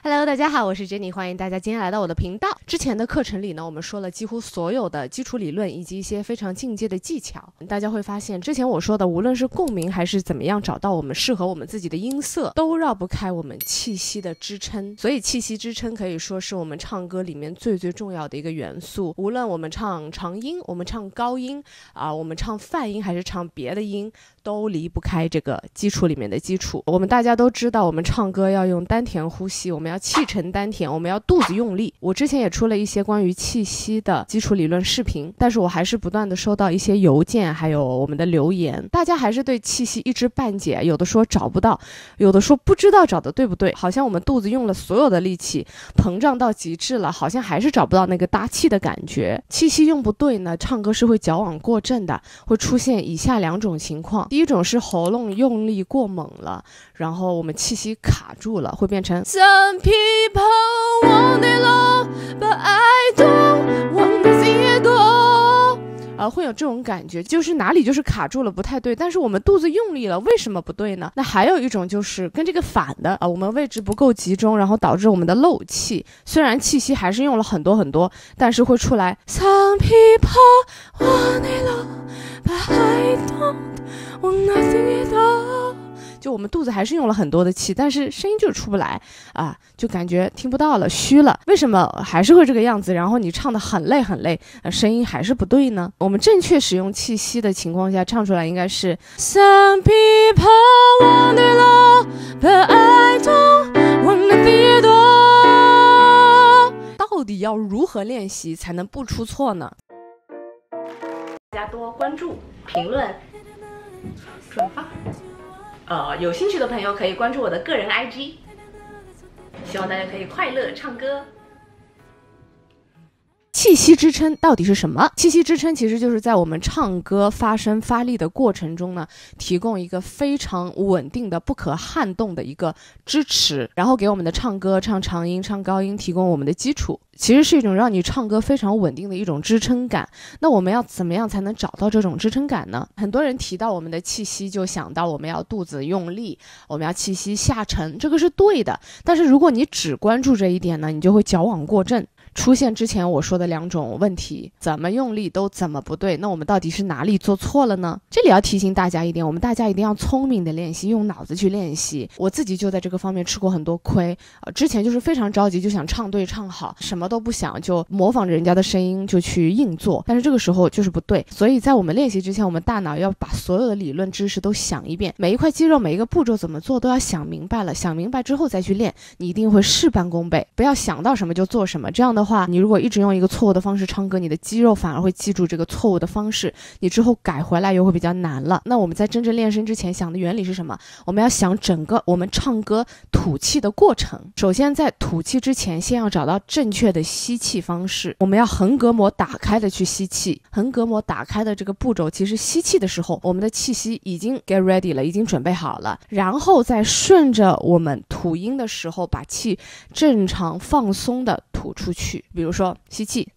Hello，大家好，我是 Jenny，欢迎大家今天来到我的频道。之前的课程里呢，我们说了几乎所有的基础理论以及一些非常进阶的技巧。大家会发现，之前我说的，无论是共鸣还是怎么样找到我们适合我们自己的音色，都绕不开我们气息的支撑。所以，气息支撑可以说是我们唱歌里面最最重要的一个元素。无论我们唱长音，我们唱高音啊，我们唱泛音还是唱别的音，都离不开这个基础里面的基础。我们大家都知道，我们唱歌要用丹田呼吸，我们要气沉丹田，我们要肚子用力。我之前也出了一些关于气息的基础理论视频，但是我还是不断的收到一些邮件，还有我们的留言，大家还是对气息一知半解，有的说找不到，有的说不知道找的对不对，好像我们肚子用了所有的力气，膨胀到极致了，好像还是找不到那个搭气的感觉。气息用不对呢，唱歌是会矫枉过正的，会出现以下两种情况：第一种是喉咙用力过猛了，然后我们气息卡住了，会变成。Some people want it all, but I don't want to see it all。啊，会有这种感觉，就是哪里就是卡住了，不太对。但是我们肚子用力了，为什么不对呢？那还有一种就是跟这个反的啊，我们位置不够集中，然后导致我们的漏气。虽然气息还是用了很多很多，但是会出来。Some people want it all, but I don't want nothing at all。我们肚子还是用了很多的气，但是声音就是出不来啊，就感觉听不到了，虚了。为什么还是会这个样子？然后你唱的很累很累，声音还是不对呢？我们正确使用气息的情况下，唱出来应该是 Some people want it all, but I don't want it all。到底要如何练习才能不出错呢？大家多关注、评论、转发。呃，有兴趣的朋友可以关注我的个人 IG，希望大家可以快乐唱歌。气息支撑到底是什么？气息支撑其实就是在我们唱歌发声发力的过程中呢，提供一个非常稳定的、不可撼动的一个支持，然后给我们的唱歌、唱长音、唱高音提供我们的基础。其实是一种让你唱歌非常稳定的一种支撑感。那我们要怎么样才能找到这种支撑感呢？很多人提到我们的气息，就想到我们要肚子用力，我们要气息下沉，这个是对的。但是如果你只关注这一点呢，你就会矫枉过正。出现之前我说的两种问题，怎么用力都怎么不对，那我们到底是哪里做错了呢？这里要提醒大家一点，我们大家一定要聪明的练习，用脑子去练习。我自己就在这个方面吃过很多亏啊，之前就是非常着急，就想唱对唱好，什么都不想，就模仿着人家的声音就去硬做，但是这个时候就是不对。所以在我们练习之前，我们大脑要把所有的理论知识都想一遍，每一块肌肉、每一个步骤怎么做都要想明白了，想明白之后再去练，你一定会事半功倍。不要想到什么就做什么，这样的。话，你如果一直用一个错误的方式唱歌，你的肌肉反而会记住这个错误的方式，你之后改回来又会比较难了。那我们在真正练声之前想的原理是什么？我们要想整个我们唱歌吐气的过程。首先在吐气之前，先要找到正确的吸气方式。我们要横膈膜打开的去吸气，横膈膜打开的这个步骤，其实吸气的时候，我们的气息已经 get ready 了，已经准备好了，然后再顺着我们吐音的时候，把气正常放松的吐出去。去比如说，吸气。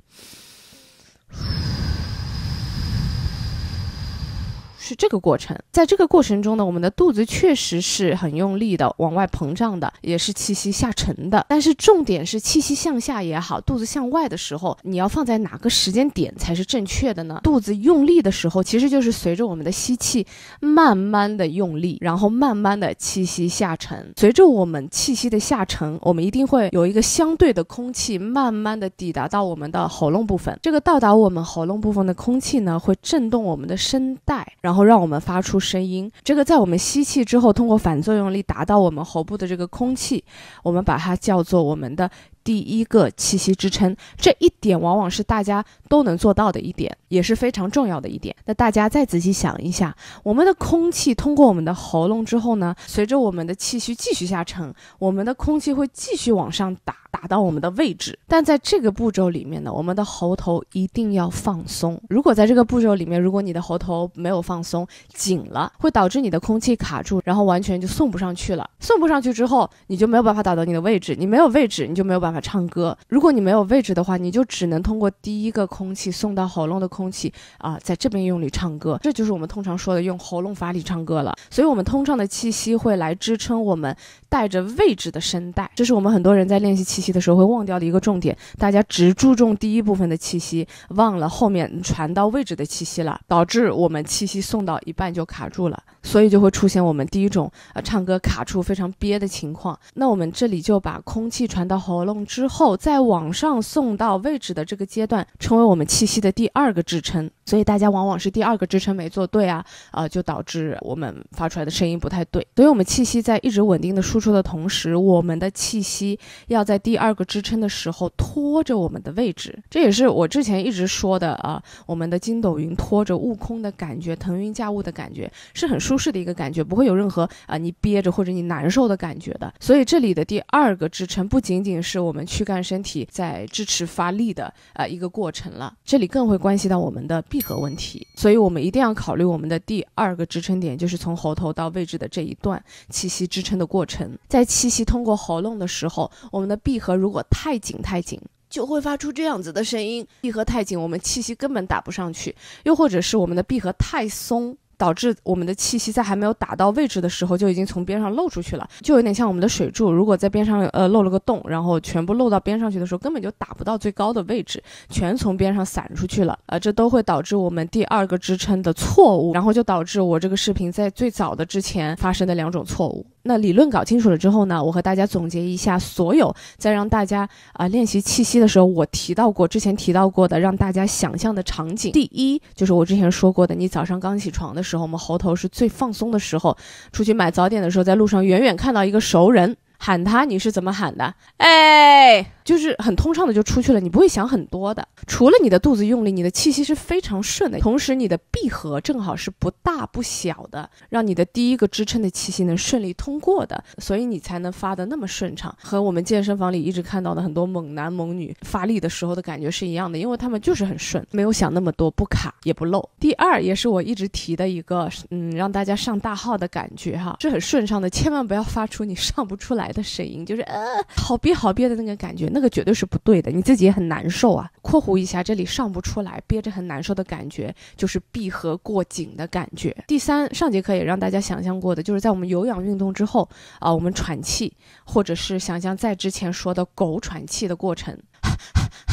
是这个过程，在这个过程中呢，我们的肚子确实是很用力的往外膨胀的，也是气息下沉的。但是重点是气息向下也好，肚子向外的时候，你要放在哪个时间点才是正确的呢？肚子用力的时候，其实就是随着我们的吸气，慢慢的用力，然后慢慢的气息下沉。随着我们气息的下沉，我们一定会有一个相对的空气慢慢的抵达到我们的喉咙部分。这个到达我们喉咙部分的空气呢，会震动我们的声带，然后。让我们发出声音，这个在我们吸气之后，通过反作用力达到我们喉部的这个空气，我们把它叫做我们的第一个气息支撑。这一点往往是大家都能做到的一点，也是非常重要的一点。那大家再仔细想一下，我们的空气通过我们的喉咙之后呢，随着我们的气息继续下沉，我们的空气会继续往上打。打到我们的位置。但在这个步骤里面呢，我们的喉头一定要放松。如果在这个步骤里面，如果你的喉头没有放松紧了，会导致你的空气卡住，然后完全就送不上去了。送不上去之后，你就没有办法打到你的位置，你没有位置，你就没有办法唱歌。如果你没有位置的话，你就只能通过第一个空气送到喉咙的空气啊，在这边用力唱歌，这就是我们通常说的用喉咙发力唱歌了。所以，我们通畅的气息会来支撑我们带着位置的声带，这是我们很多人在练习气息的时候会忘掉的一个重点。大家只注重第一部分的气息，忘了后面传到位置的气息了，导致我们气息送到一半就卡住了，所以就会出现我们第一种呃唱歌卡住非常憋的情况。那我们这里就把空气传到喉咙之后，再往上送到位置的这个阶段，成为我们气息的第二个支撑。所以大家往往是第二个支撑没做对啊，呃，就导致我们发出来的声音不太对。所以，我们气息在一直稳定的输出的同时，我们的气息要在第二个支撑的时候拖着我们的位置。这也是我之前一直说的啊，我们的筋斗云拖着悟空的感觉，腾云驾雾的感觉是很舒适的一个感觉，不会有任何啊你憋着或者你难受的感觉的。所以，这里的第二个支撑不仅仅是我们躯干身体在支持发力的啊一个过程了，这里更会关系到我们的臂闭。合问题，所以我们一定要考虑我们的第二个支撑点，就是从喉头到位置的这一段气息支撑的过程。在气息通过喉咙的时候，我们的闭合如果太紧太紧，就会发出这样子的声音。闭合太紧，我们气息根本打不上去；又或者是我们的闭合太松。导致我们的气息在还没有打到位置的时候，就已经从边上漏出去了，就有点像我们的水柱，如果在边上呃漏了个洞，然后全部漏到边上去的时候，根本就打不到最高的位置，全从边上散出去了，呃，这都会导致我们第二个支撑的错误，然后就导致我这个视频在最早的之前发生的两种错误。那理论搞清楚了之后呢，我和大家总结一下，所有在让大家啊练习气息的时候，我提到过之前提到过的，让大家想象的场景。第一就是我之前说过的，你早上刚起床的时候，我们喉头是最放松的时候。出去买早点的时候，在路上远远看到一个熟人，喊他，你是怎么喊的？哎。就是很通畅的就出去了，你不会想很多的。除了你的肚子用力，你的气息是非常顺的，同时你的闭合正好是不大不小的，让你的第一个支撑的气息能顺利通过的，所以你才能发的那么顺畅。和我们健身房里一直看到的很多猛男猛女发力的时候的感觉是一样的，因为他们就是很顺，没有想那么多，不卡也不漏。第二，也是我一直提的一个，嗯，让大家上大号的感觉哈，是很顺畅的，千万不要发出你上不出来的声音，就是呃好憋好憋的那个感觉，那。这个绝对是不对的，你自己也很难受啊。括弧一下，这里上不出来，憋着很难受的感觉，就是闭合过紧的感觉。第三，上节课也让大家想象过的，就是在我们有氧运动之后啊，我们喘气，或者是想象在之前说的狗喘气的过程。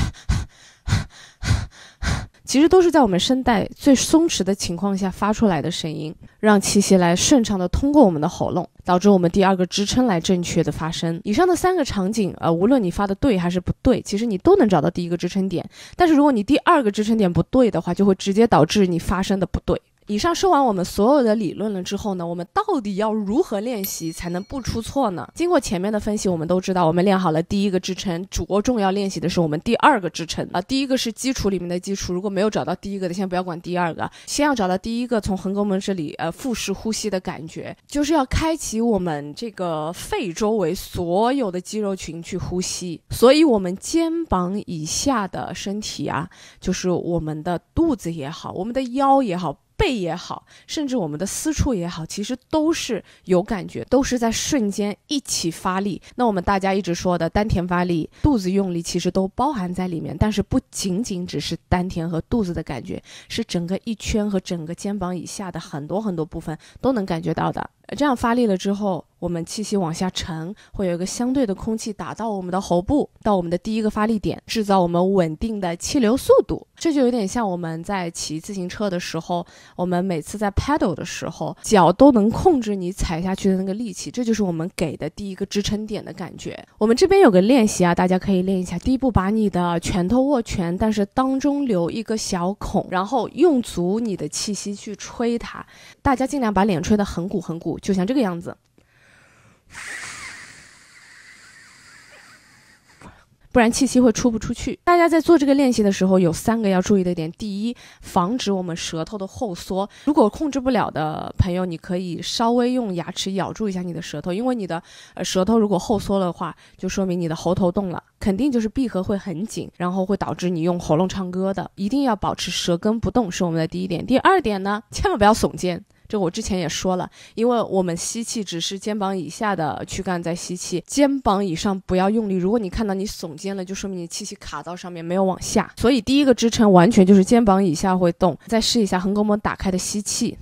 其实都是在我们声带最松弛的情况下发出来的声音，让气息来顺畅的通过我们的喉咙，导致我们第二个支撑来正确的发声。以上的三个场景，呃，无论你发的对还是不对，其实你都能找到第一个支撑点。但是如果你第二个支撑点不对的话，就会直接导致你发声的不对。以上说完我们所有的理论了之后呢，我们到底要如何练习才能不出错呢？经过前面的分析，我们都知道，我们练好了第一个支撑，着重要练习的是我们第二个支撑啊。第一个是基础里面的基础，如果没有找到第一个的，先不要管第二个，先要找到第一个，从横膈膜这里呃腹式呼吸的感觉，就是要开启我们这个肺周围所有的肌肉群去呼吸。所以，我们肩膀以下的身体啊，就是我们的肚子也好，我们的腰也好。背也好，甚至我们的私处也好，其实都是有感觉，都是在瞬间一起发力。那我们大家一直说的丹田发力、肚子用力，其实都包含在里面。但是不仅仅只是丹田和肚子的感觉，是整个一圈和整个肩膀以下的很多很多部分都能感觉到的。这样发力了之后，我们气息往下沉，会有一个相对的空气打到我们的喉部，到我们的第一个发力点，制造我们稳定的气流速度。这就有点像我们在骑自行车的时候，我们每次在 pedal 的时候，脚都能控制你踩下去的那个力气，这就是我们给的第一个支撑点的感觉。我们这边有个练习啊，大家可以练一下。第一步，把你的拳头握拳，但是当中留一个小孔，然后用足你的气息去吹它。大家尽量把脸吹得很鼓很鼓。就像这个样子，不然气息会出不出去。大家在做这个练习的时候，有三个要注意的点：第一，防止我们舌头的后缩。如果控制不了的朋友，你可以稍微用牙齿咬住一下你的舌头，因为你的呃舌头如果后缩的话，就说明你的喉头动了，肯定就是闭合会很紧，然后会导致你用喉咙唱歌的。一定要保持舌根不动，是我们的第一点。第二点呢，千万不要耸肩。这我之前也说了，因为我们吸气只是肩膀以下的躯干在吸气，肩膀以上不要用力。如果你看到你耸肩了，就说明你气息卡到上面没有往下。所以第一个支撑完全就是肩膀以下会动。再试一下横膈膜打开的吸气，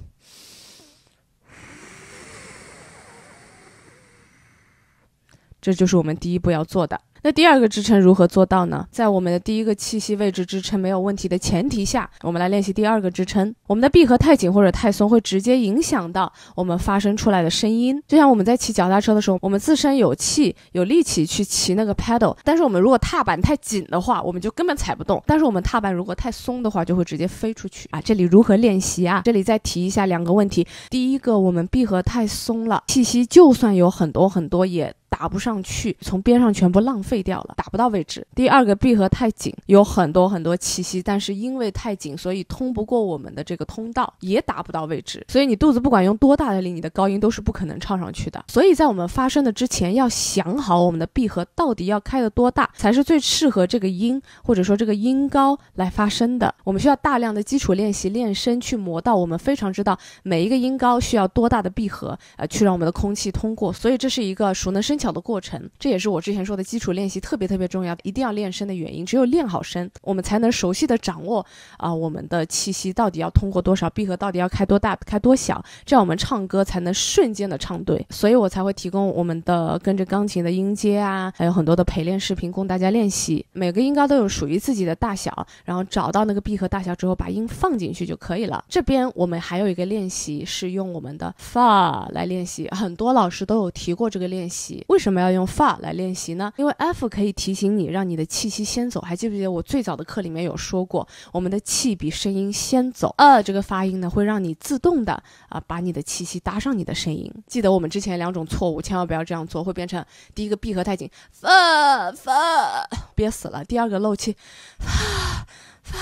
这就是我们第一步要做的。那第二个支撑如何做到呢？在我们的第一个气息位置支撑没有问题的前提下，我们来练习第二个支撑。我们的闭合太紧或者太松，会直接影响到我们发声出来的声音。就像我们在骑脚踏车的时候，我们自身有气有力气去骑那个 pedal，但是我们如果踏板太紧的话，我们就根本踩不动。但是我们踏板如果太松的话，就会直接飞出去啊！这里如何练习啊？这里再提一下两个问题：第一个，我们闭合太松了，气息就算有很多很多也。打不上去，从边上全部浪费掉了，打不到位置。第二个闭合太紧，有很多很多气息，但是因为太紧，所以通不过我们的这个通道，也打不到位置。所以你肚子不管用多大的力，你的高音都是不可能唱上去的。所以在我们发声的之前，要想好我们的闭合到底要开的多大，才是最适合这个音或者说这个音高来发声的。我们需要大量的基础练习练声，去磨到我们非常知道每一个音高需要多大的闭合，呃，去让我们的空气通过。所以这是一个熟能生巧。的过程，这也是我之前说的基础练习特别特别重要，一定要练声的原因。只有练好声，我们才能熟悉的掌握啊，我们的气息到底要通过多少，闭合到底要开多大、开多小，这样我们唱歌才能瞬间的唱对。所以我才会提供我们的跟着钢琴的音阶啊，还有很多的陪练视频供大家练习。每个音高都有属于自己的大小，然后找到那个闭合大小之后，把音放进去就可以了。这边我们还有一个练习是用我们的 fa 来练习，很多老师都有提过这个练习。为什么要用 fa 来练习呢？因为 f 可以提醒你，让你的气息先走。还记不记得我最早的课里面有说过，我们的气比声音先走。呃，这个发音呢，会让你自动的啊，把你的气息搭上你的声音。记得我们之前两种错误，千万不要这样做，会变成第一个闭合太紧，fa fa 憋死了；第二个漏气，fa fa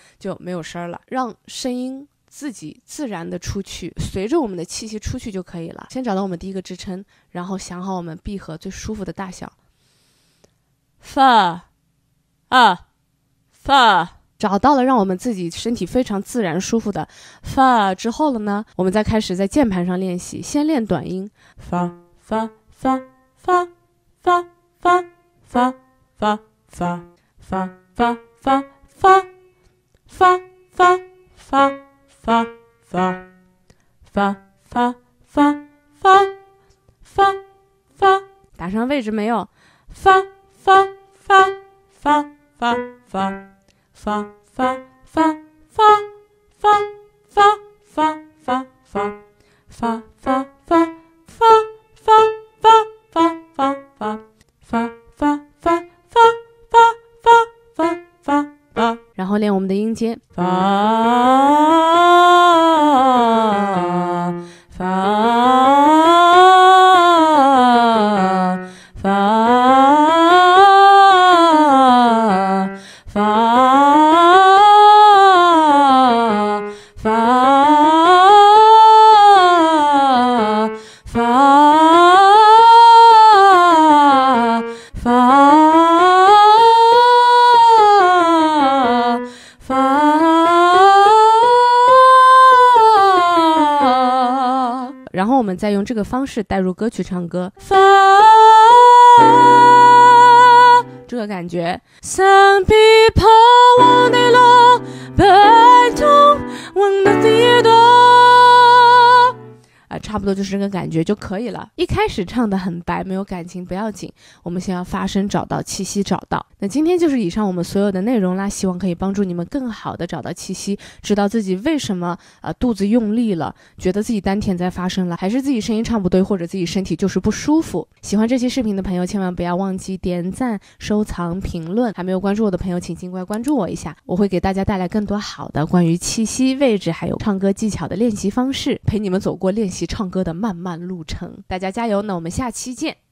就没有声了，让声音。自己自然的出去，随着我们的气息出去就可以了。先找到我们第一个支撑，然后想好我们闭合最舒服的大小。fa，啊，fa，找到了，让我们自己身体非常自然舒服的 fa 之后了呢，我们再开始在键盘上练习，先练短音 fa fa fa fa fa fa fa fa fa fa fa fa fa fa fa fa。发发发发发发发发，打上位置没有？发发发发发发发发发然后我们再用这个方式带入歌曲唱歌，发这个感觉。Some people want it all, but I don't want nothing at all。差不多就是这个感觉就可以了。一开始唱的很白，没有感情不要紧，我们先要发声，找到气息，找到。那今天就是以上我们所有的内容啦，希望可以帮助你们更好的找到气息，知道自己为什么呃肚子用力了，觉得自己丹田在发声了，还是自己声音唱不对，或者自己身体就是不舒服。喜欢这期视频的朋友，千万不要忘记点赞、收藏、评论。还没有关注我的朋友，请尽快关注我一下，我会给大家带来更多好的关于气息位置还有唱歌技巧的练习方式，陪你们走过练习唱歌的漫漫路程。大家加油！那我们下期见。